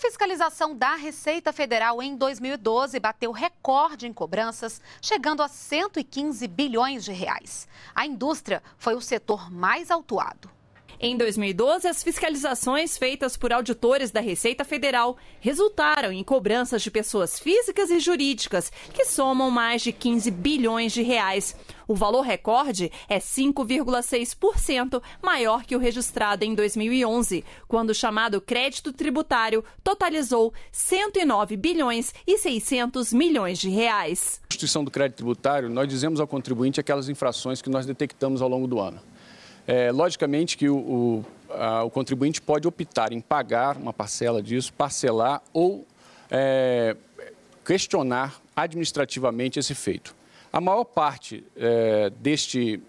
Fiscalização da Receita Federal em 2012 bateu recorde em cobranças, chegando a 115 bilhões de reais. A indústria foi o setor mais autuado. Em 2012, as fiscalizações feitas por auditores da Receita Federal resultaram em cobranças de pessoas físicas e jurídicas, que somam mais de 15 bilhões de reais. O valor recorde é 5,6% maior que o registrado em 2011, quando o chamado crédito tributário totalizou 109 bilhões e 600 milhões de reais. Na instituição do crédito tributário, nós dizemos ao contribuinte aquelas infrações que nós detectamos ao longo do ano. É, logicamente que o, o, a, o, contribuinte pode optar em pagar uma parcela disso, parcelar ou é, questionar administrativamente esse feito. A maior parte é, deste,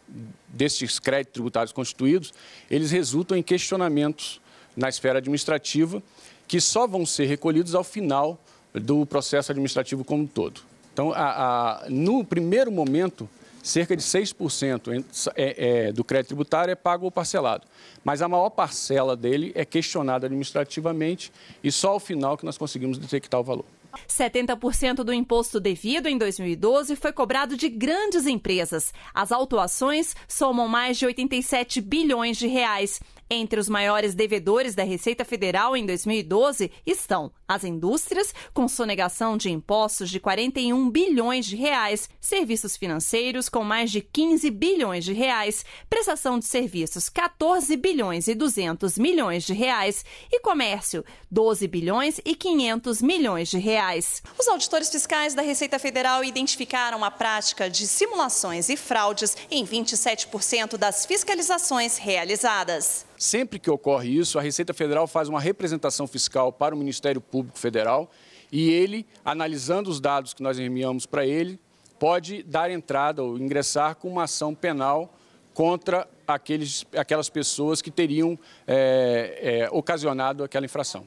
destes créditos tributários constituídos, eles resultam em questionamentos na esfera administrativa que só vão ser recolhidos ao final do processo administrativo como um todo. Então, a, a, no primeiro momento, cerca de 6% é, é, do crédito tributário é pago ou parcelado. Mas a maior parcela dele é questionada administrativamente e só ao final que nós conseguimos detectar o valor. 70% do imposto devido em 2012 foi cobrado de grandes empresas. As autuações somam mais de 87 bilhões de reais. Entre os maiores devedores da Receita Federal em 2012 estão as indústrias, com sonegação de impostos de 41 bilhões de reais, serviços financeiros com mais de 15 bilhões de reais, prestação de serviços 14 bilhões e 200 milhões de reais e comércio 12 bilhões e 500 milhões de reais. Os auditores fiscais da Receita Federal identificaram a prática de simulações e fraudes em 27% das fiscalizações realizadas. Sempre que ocorre isso, a Receita Federal faz uma representação fiscal para o Ministério Público Federal e ele, analisando os dados que nós enviamos para ele, pode dar entrada ou ingressar com uma ação penal contra aqueles, aquelas pessoas que teriam é, é, ocasionado aquela infração.